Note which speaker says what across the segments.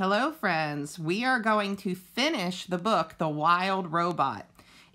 Speaker 1: Hello, friends. We are going to finish the book, The Wild Robot.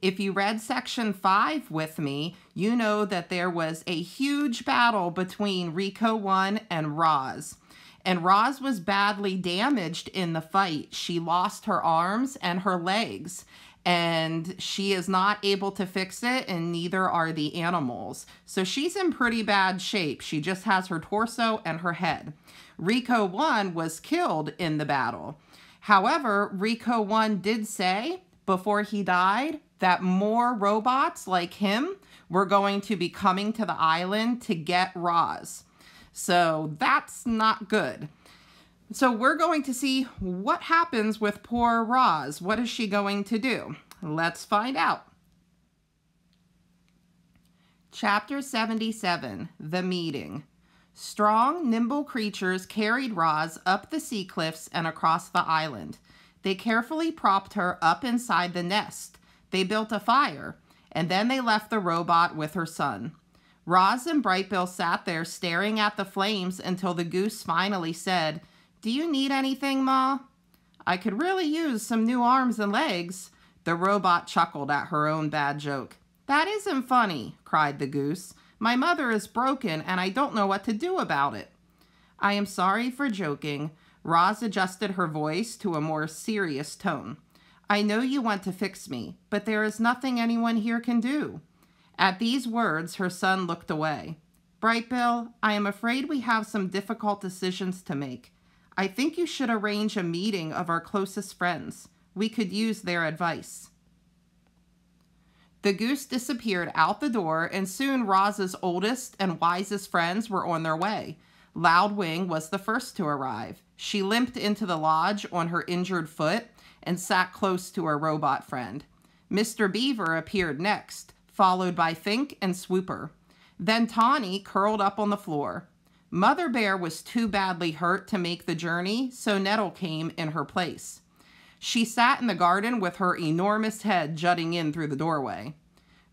Speaker 1: If you read section five with me, you know that there was a huge battle between RECO 1 and Roz. And Roz was badly damaged in the fight. She lost her arms and her legs and she is not able to fix it, and neither are the animals. So she's in pretty bad shape. She just has her torso and her head. RECO 1 was killed in the battle. However, RECO 1 did say before he died that more robots like him were going to be coming to the island to get Roz. So that's not good. So we're going to see what happens with poor Roz. What is she going to do? Let's find out. Chapter 77, The Meeting. Strong, nimble creatures carried Roz up the sea cliffs and across the island. They carefully propped her up inside the nest. They built a fire, and then they left the robot with her son. Roz and Brightbill sat there staring at the flames until the goose finally said, do you need anything, Ma? I could really use some new arms and legs. The robot chuckled at her own bad joke. That isn't funny, cried the goose. My mother is broken and I don't know what to do about it. I am sorry for joking. Roz adjusted her voice to a more serious tone. I know you want to fix me, but there is nothing anyone here can do. At these words, her son looked away. Brightbill, I am afraid we have some difficult decisions to make. I think you should arrange a meeting of our closest friends. We could use their advice. The goose disappeared out the door, and soon Roz's oldest and wisest friends were on their way. Loudwing was the first to arrive. She limped into the lodge on her injured foot and sat close to her robot friend. Mr. Beaver appeared next, followed by Fink and Swooper. Then Tawny curled up on the floor. Mother Bear was too badly hurt to make the journey, so Nettle came in her place. She sat in the garden with her enormous head jutting in through the doorway.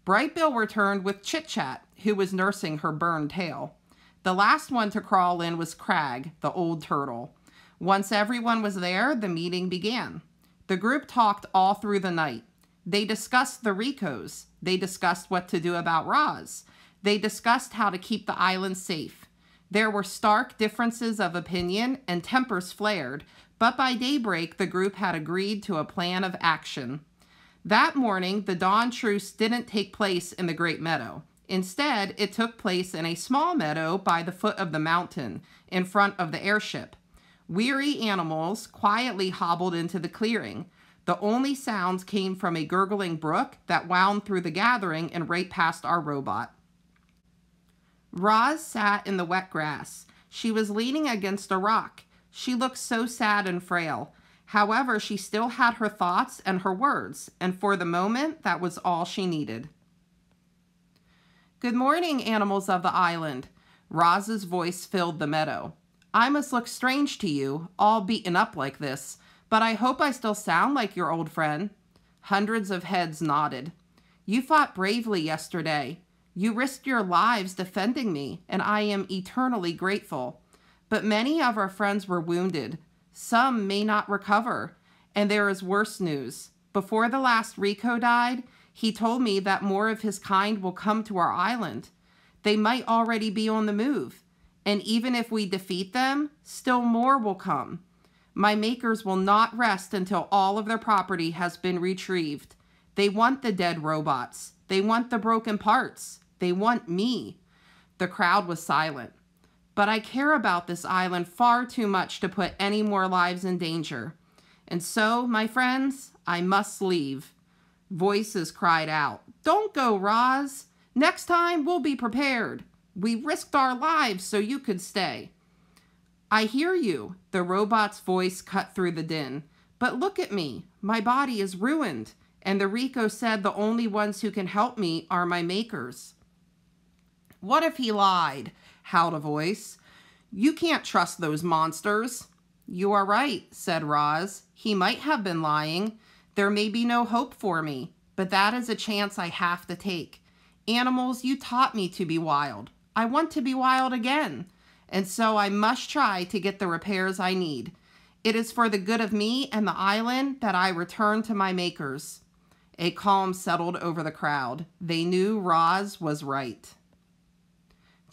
Speaker 1: Brightbill returned with Chitchat, who was nursing her burned tail. The last one to crawl in was Crag, the old turtle. Once everyone was there, the meeting began. The group talked all through the night. They discussed the RECOs. They discussed what to do about Roz. They discussed how to keep the island safe. There were stark differences of opinion and tempers flared, but by daybreak the group had agreed to a plan of action. That morning, the dawn truce didn't take place in the Great Meadow. Instead, it took place in a small meadow by the foot of the mountain, in front of the airship. Weary animals quietly hobbled into the clearing. The only sounds came from a gurgling brook that wound through the gathering and right past our robot. Roz sat in the wet grass. She was leaning against a rock. She looked so sad and frail. However, she still had her thoughts and her words, and for the moment, that was all she needed. Good morning, animals of the island. Roz's voice filled the meadow. I must look strange to you, all beaten up like this, but I hope I still sound like your old friend. Hundreds of heads nodded. You fought bravely yesterday. You risked your lives defending me, and I am eternally grateful. But many of our friends were wounded. Some may not recover, and there is worse news. Before the last RECO died, he told me that more of his kind will come to our island. They might already be on the move, and even if we defeat them, still more will come. My makers will not rest until all of their property has been retrieved. They want the dead robots. They want the broken parts. They want me. The crowd was silent. But I care about this island far too much to put any more lives in danger. And so, my friends, I must leave. Voices cried out, Don't go, Roz. Next time, we'll be prepared. We risked our lives so you could stay. I hear you, the robot's voice cut through the din. But look at me. My body is ruined. And the RECO said the only ones who can help me are my makers. What if he lied? howled a voice. You can't trust those monsters. You are right, said Roz. He might have been lying. There may be no hope for me, but that is a chance I have to take. Animals, you taught me to be wild. I want to be wild again, and so I must try to get the repairs I need. It is for the good of me and the island that I return to my makers. A calm settled over the crowd. They knew Roz was right.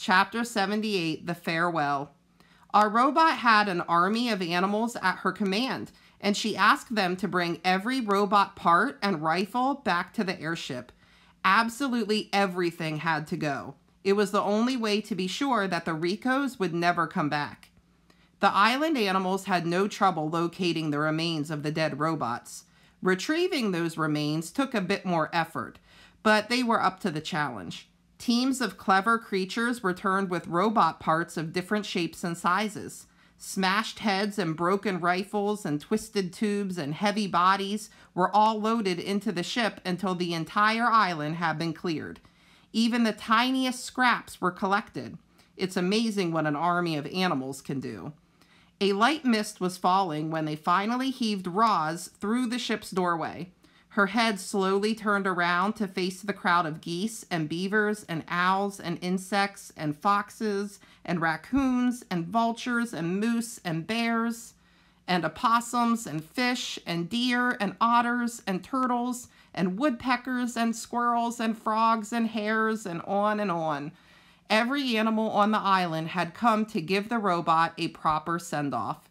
Speaker 1: Chapter 78 The Farewell. Our robot had an army of animals at her command, and she asked them to bring every robot part and rifle back to the airship. Absolutely everything had to go. It was the only way to be sure that the RECOs would never come back. The island animals had no trouble locating the remains of the dead robots. Retrieving those remains took a bit more effort, but they were up to the challenge. Teams of clever creatures returned with robot parts of different shapes and sizes. Smashed heads and broken rifles and twisted tubes and heavy bodies were all loaded into the ship until the entire island had been cleared. Even the tiniest scraps were collected. It's amazing what an army of animals can do. A light mist was falling when they finally heaved Roz through the ship's doorway. Her head slowly turned around to face the crowd of geese and beavers and owls and insects and foxes and raccoons and vultures and moose and bears and opossums and fish and deer and otters and turtles and woodpeckers and squirrels and frogs and hares and on and on. Every animal on the island had come to give the robot a proper send off.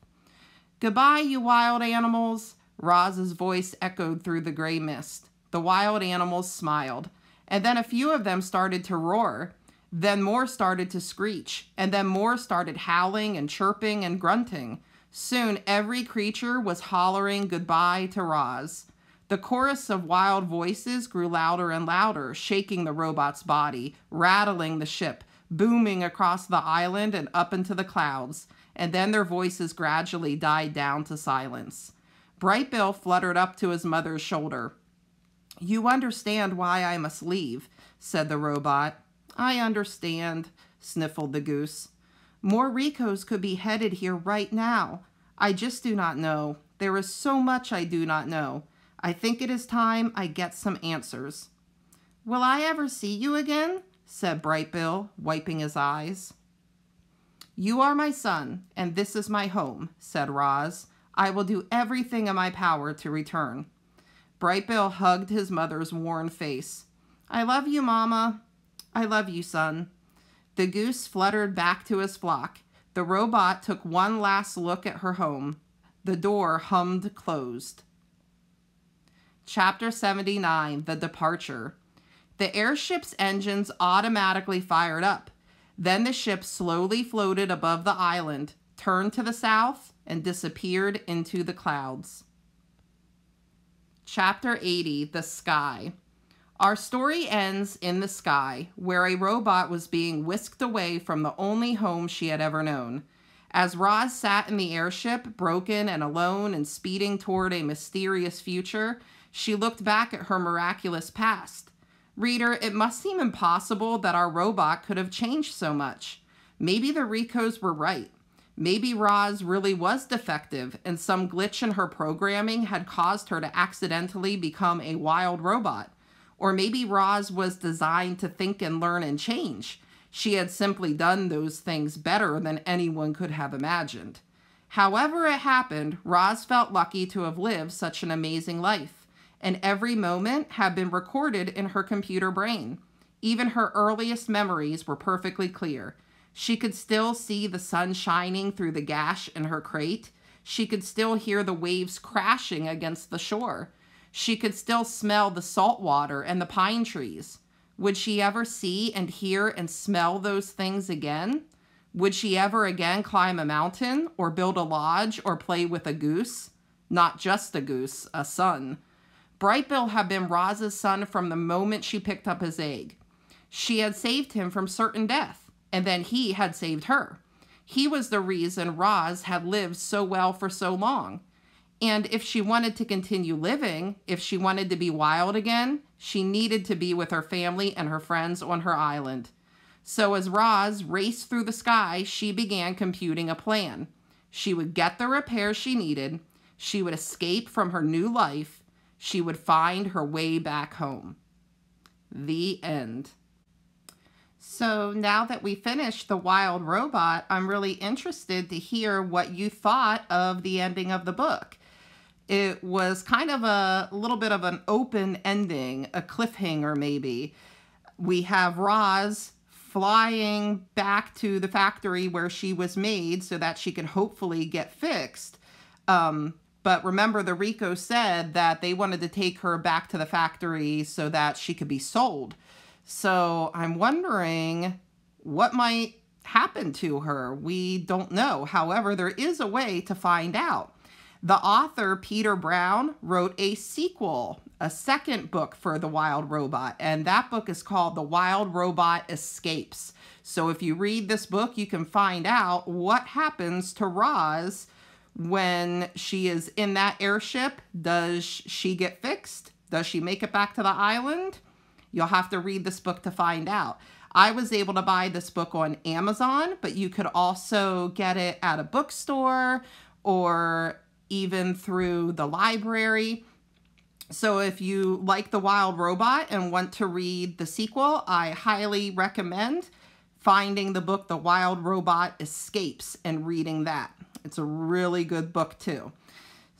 Speaker 1: Goodbye, you wild animals. Roz's voice echoed through the gray mist. The wild animals smiled, and then a few of them started to roar. Then more started to screech, and then more started howling and chirping and grunting. Soon every creature was hollering goodbye to Roz. The chorus of wild voices grew louder and louder, shaking the robot's body, rattling the ship, booming across the island and up into the clouds, and then their voices gradually died down to silence. Brightbill fluttered up to his mother's shoulder. You understand why I must leave, said the robot. I understand, sniffled the goose. More RECOs could be headed here right now. I just do not know. There is so much I do not know. I think it is time I get some answers. Will I ever see you again? said Brightbill, wiping his eyes. You are my son, and this is my home, said Roz. I will do everything in my power to return. Brightbill hugged his mother's worn face. I love you, Mama. I love you, son. The goose fluttered back to his flock. The robot took one last look at her home. The door hummed closed. Chapter 79 The Departure. The airship's engines automatically fired up. Then the ship slowly floated above the island, turned to the south, and disappeared into the clouds. Chapter 80 The Sky. Our story ends in the sky, where a robot was being whisked away from the only home she had ever known. As Roz sat in the airship, broken and alone and speeding toward a mysterious future, she looked back at her miraculous past. Reader, it must seem impossible that our robot could have changed so much. Maybe the RECOs were right. Maybe Roz really was defective and some glitch in her programming had caused her to accidentally become a wild robot. Or maybe Roz was designed to think and learn and change. She had simply done those things better than anyone could have imagined. However it happened, Roz felt lucky to have lived such an amazing life, and every moment had been recorded in her computer brain. Even her earliest memories were perfectly clear. She could still see the sun shining through the gash in her crate. She could still hear the waves crashing against the shore. She could still smell the salt water and the pine trees. Would she ever see and hear and smell those things again? Would she ever again climb a mountain or build a lodge or play with a goose? Not just a goose, a son. Brightbill had been Roz's son from the moment she picked up his egg. She had saved him from certain death, and then he had saved her. He was the reason Roz had lived so well for so long. And if she wanted to continue living, if she wanted to be wild again, she needed to be with her family and her friends on her island. So as Roz raced through the sky, she began computing a plan. She would get the repairs she needed, she would escape from her new life, she would find her way back home. The end. So now that we finished The Wild Robot, I'm really interested to hear what you thought of the ending of the book. It was kind of a little bit of an open ending, a cliffhanger maybe. We have Roz flying back to the factory where she was made so that she can hopefully get fixed. Um, but remember, the RECO said that they wanted to take her back to the factory so that she could be sold. So I'm wondering what might happen to her. We don't know. However, there is a way to find out. The author, Peter Brown, wrote a sequel, a second book for The Wild Robot, and that book is called The Wild Robot Escapes. So if you read this book, you can find out what happens to Roz when she is in that airship. Does she get fixed? Does she make it back to the island? You'll have to read this book to find out. I was able to buy this book on Amazon, but you could also get it at a bookstore or even through the library. So if you like The Wild Robot and want to read the sequel, I highly recommend finding the book The Wild Robot Escapes and reading that. It's a really good book too.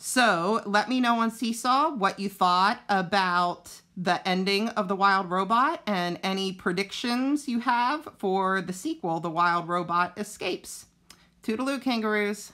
Speaker 1: So let me know on Seesaw what you thought about the ending of The Wild Robot and any predictions you have for the sequel, The Wild Robot Escapes. Toodaloo, kangaroos.